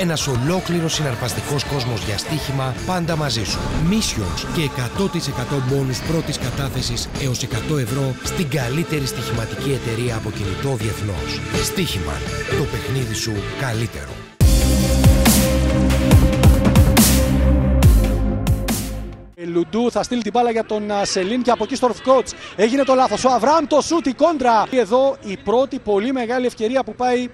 Ένας ολόκληρος συναρπαστικός κόσμος για στοίχημα πάντα μαζί σου. Missions και 100% μπόνους πρώτης κατάθεσης έως 100 ευρώ στην καλύτερη στοιχηματική εταιρεία από κινητό διεθνώς. Στοίχημα. Το παιχνίδι σου καλύτερο. Λουντού θα στείλει την μπάλα για τον α, Σελίν και από εκεί στο Ροφκότς. Έγινε το λάθος. Ο Αβραάμ το σουτ, η κόντρα. Εδώ η πρώτη πολύ μεγάλη ευκαιρία που πάει ε,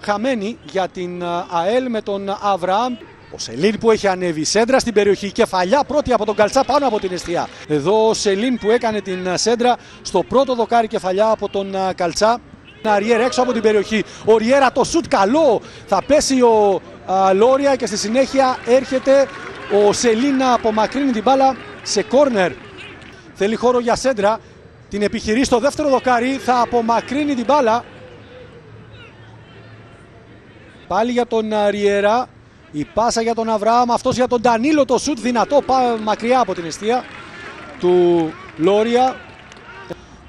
χαμένη για την α, ΑΕΛ με τον Αβραάμ. Ο Σελίν που έχει ανέβει σέντρα στην περιοχή. Κεφαλιά πρώτη από τον Καλτσά πάνω από την εστία. Εδώ ο Σελίν που έκανε την α, σέντρα στο πρώτο δοκάρι κεφαλιά από τον α, Καλτσά. Ριέρα έξω από την περιοχή. Ο Ριέρα το σουτ καλό. Θα πέσει ο α, Λόρια και στη συνέχεια έρχεται ο Σελίν να απομακρύνει την μπάλα σε κόρνερ. Θέλει χώρο για σέντρα. Την επιχειρεί στο δεύτερο δοκάρι. Θα απομακρύνει την μπάλα. Πάλι για τον Ριέρα. Η πάσα για τον Αβραάμ. Αυτός για τον Ντανίλο το σουτ δυνατό. Πά, μακριά από την αιστεία του Λόρια.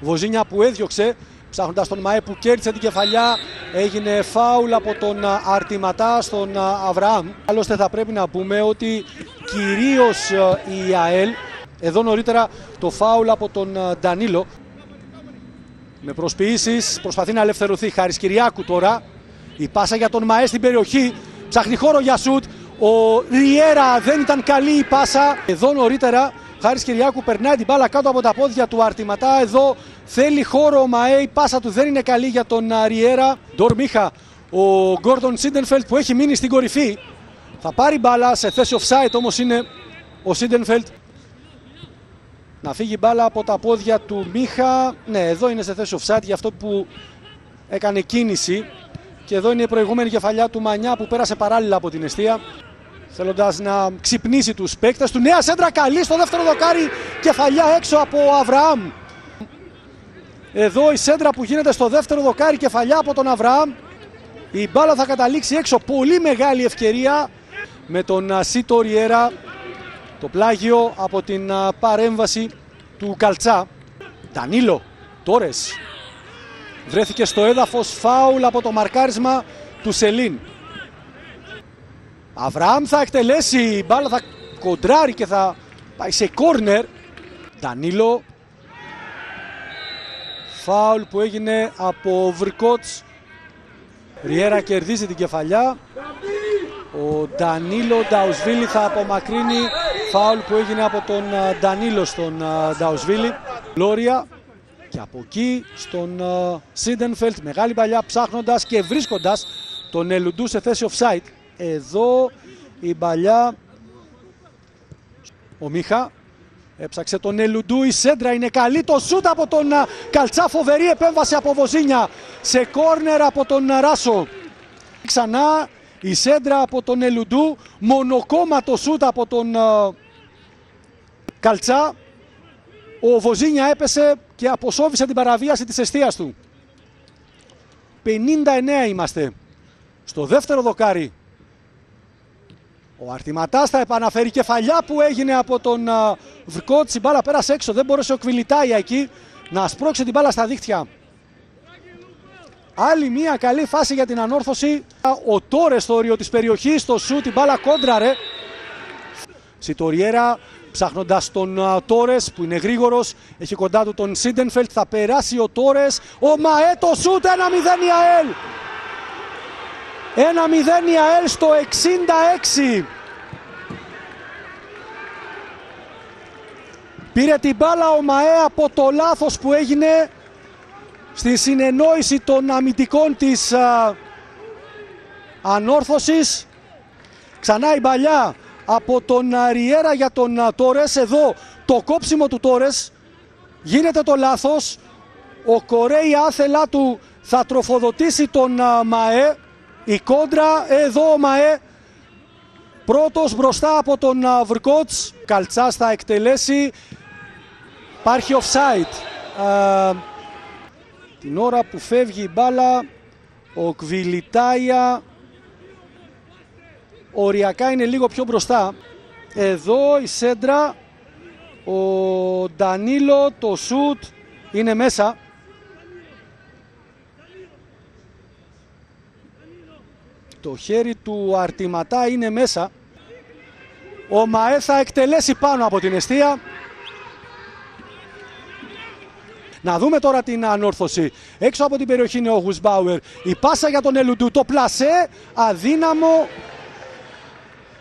Βοζίνια που έδιωξε. Ψάχνοντας τον Μαέ που κέρδισε την κεφαλιά, έγινε φάουλ από τον Αρτηματά στον Αβραάμ. Άλλωστε θα πρέπει να πούμε ότι κυρίως η ΑΕΛ, εδώ νωρίτερα το φάουλ από τον Ντανίλο, με προσποιήσεις προσπαθεί να ελευθερωθεί. Χάρης Κυριάκου τώρα, η πάσα για τον Μαέ στην περιοχή, ψάχνει χώρο για σουτ. Ο Ριέρα δεν ήταν καλή η πάσα. Εδώ νωρίτερα Χάρης Κυριάκου περνάει την μπάλα κάτω από τα πόδια του Αρτηματά. Εδώ θέλει χώρο ο Μαέ. Η πάσα του δεν είναι καλή για τον Ριέρα. Ντορμίχα, ο Γκόρντον Σίντενφελτ που έχει μείνει στην κορυφή. Θα πάρει μπάλα σε θέση offside όμως είναι ο Σίντενφελτ. Να φύγει μπάλα από τα πόδια του Μίχα. Ναι, εδώ είναι σε θέση offside για αυτό που έκανε κίνηση. Και εδώ είναι η προηγούμενη κεφαλιά του Μανιά που πέρασε παράλληλα από την αιστεία. Θέλοντας να ξυπνήσει τους παίκτες του. Νέα σέντρα καλή στο δεύτερο δοκάρι. Κεφαλιά έξω από Αβραάμ. Εδώ η σέντρα που γίνεται στο δεύτερο δοκάρι. Κεφαλιά από τον Αβραάμ. Η μπάλα θα καταλήξει έξω. Πολύ μεγάλη ευκαιρία με τον Σίτο Ριέρα. Το πλάγιο από την παρέμβαση του Καλτσά. Ντανίλο. Τόρες. Βρέθηκε στο έδαφος φάουλ από το μαρκάρισμα του Σελίν. Αβραάμ θα εκτελέσει, η μπάλα θα κοντράρει και θα πάει σε κόρνερ. Ντανίλο. Φάουλ που έγινε από Βρικότς. Ριέρα κερδίζει την κεφαλιά. Ο Ντανίλο Νταουσβίλη θα απομακρύνει φάουλ που έγινε από τον Ντανίλο στον Νταουσβίλη. Λόρια και από εκεί στον Σίντενφελτ μεγάλη παλιά ψάχνοντας και βρίσκοντας τον Ελουντού σε θέση offside. Εδώ η παλιά ο Μίχα έψαξε τον Ελουντού, η σέντρα είναι καλή, το σούτ από τον Καλτσά, φοβερή επέμβαση από Βοζίνια σε κόρνερ από τον Ράσο. Ξανά η σέντρα από τον Ελουντού, μονοκόμμα το σούτ από τον Καλτσά. Ο Βοζίνια έπεσε και αποσόβησε την παραβίαση της αιστείας του. 59 είμαστε. Στο δεύτερο δοκάρι ο Αρτηματάς θα επαναφέρει κεφαλιά που έγινε από τον uh, Βρκότ. Η μπάλα πέρασε έξω. Δεν μπορούσε ο Κβιλιτάια εκεί να σπρώξει την μπάλα στα δίχτυα. Άλλη μια καλή φάση για την ανόρθωση. Ο Τόρες στο όριο της περιοχής, το σου, την μπάλα κόντραρε. Σιτοριέρα ψάχνοντας τον uh, Τόρες που είναι γρήγορος. Έχει κοντά του τον Σίντενφελτ. Θα περάσει ο Τόρες. Ο Μαέ το σούτ 1-0 η ΑΕΛ. 1-0 η ΑΕΛ στο 66. Πήρε την μπάλα ο ΜΑΕ από το λάθος που έγινε στη συνεννόηση των αμυντικών της α, ανόρθωσης. Ξανά η μπαλιά από τον Ριέρα για τον Τόρες. Εδώ το κόψιμο του Τόρες. Γίνεται το λάθος. Ο Κορέι άθελά του θα τροφοδοτήσει τον ΜΑΕ. Η κόντρα εδώ ο ΜΑΕ πρώτος μπροστά από τον Βρκότς. Καλτσάς θα εκτελέσει. Υπάρχει offside. την ώρα που φεύγει η μπάλα ο Κβιλιτάια οριακά είναι λίγο πιο μπροστά. Εδώ η σέντρα ο Ντανίλο το σουτ είναι μέσα. Το χέρι του Αρτηματά είναι μέσα. Ο Μαέ θα εκτελέσει πάνω από την αιστεία. Να δούμε τώρα την ανόρθωση. Έξω από την περιοχή είναι ο Γουσμπάουερ. Η πάσα για τον Ελουντού. Το πλασέ αδύναμο.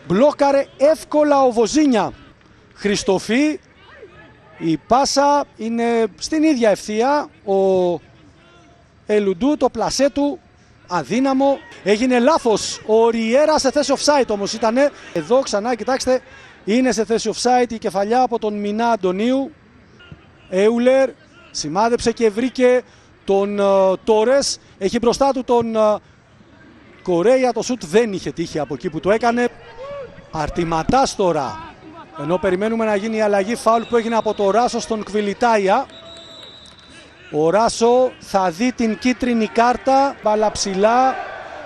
Μπλόκαρε εύκολα ο Βοζίνια. Χριστοφή. Η πάσα είναι στην ίδια ευθεία. Ο Ελουντού το πλασέ του αδύναμο. Έγινε λάθος ο Ριέρα σε θέση offside όμως ήταν. Εδώ ξανά κοιτάξτε είναι σε θέση offside η κεφαλιά από τον Μινά Αντωνίου. Έουλερ σημάδεψε και βρήκε τον uh, Τόρες. Έχει μπροστά του τον uh, Κορέια. Το σουτ δεν είχε τύχει από εκεί που το έκανε. Αρτηματάς τώρα. Ενώ περιμένουμε να γίνει η αλλαγή φάουλ που έγινε από το Ράσο στον Κβιλιτάια. Ο Ράσο θα δει την κίτρινη κάρτα. Μπαλα ψηλά.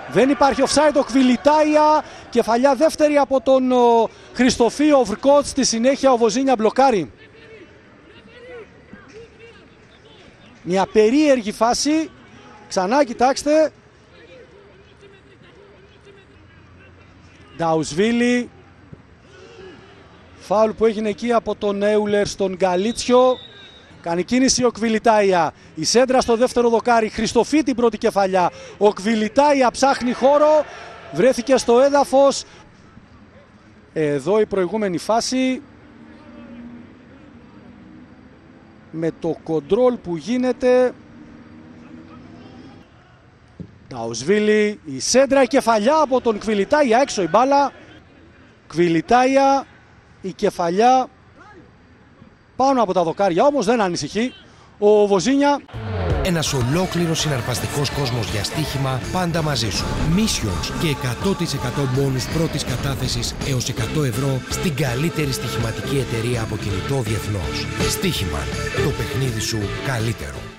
Δεν υπάρχει offside. Ο Κβιλιτάια. Κεφαλιά δεύτερη από τον ο, Χριστοφίο Βρκότ. Στη συνέχεια ο Βοζίνια μπλοκάρει. Μια περίεργη φάση. Ξανά κοιτάξτε. Νταουσβίλη. Φάουλ που έγινε εκεί από τον Έουλερ στον Γκαλίτσιο. Κάνει κίνηση ο Κβιλιτάια. Η σέντρα στο δεύτερο δοκάρι. Χριστοφή την πρώτη κεφαλιά. Ο Κβιλιτάια ψάχνει χώρο. Βρέθηκε στο έδαφος. Εδώ η προηγούμενη φάση. Με το κοντρόλ που γίνεται. Νταουσβίλη. Η σέντρα η κεφαλιά από τον Κβιλιτάια. Έξω η μπάλα. Κβιλιτάια. Η κεφαλιά πάνω από τα δοκάρια, όμως δεν ανησυχεί. Ο Βοζίνια. Ένας ολόκληρος συναρπαστικός κόσμος για στοίχημα πάντα μαζί σου. Missions και 100% μπόνους πρώτης κατάθεσης έως 100 ευρώ στην καλύτερη στοιχηματική εταιρεία από κινητό διεθνώς. Στοίχημα. Το παιχνίδι σου καλύτερο.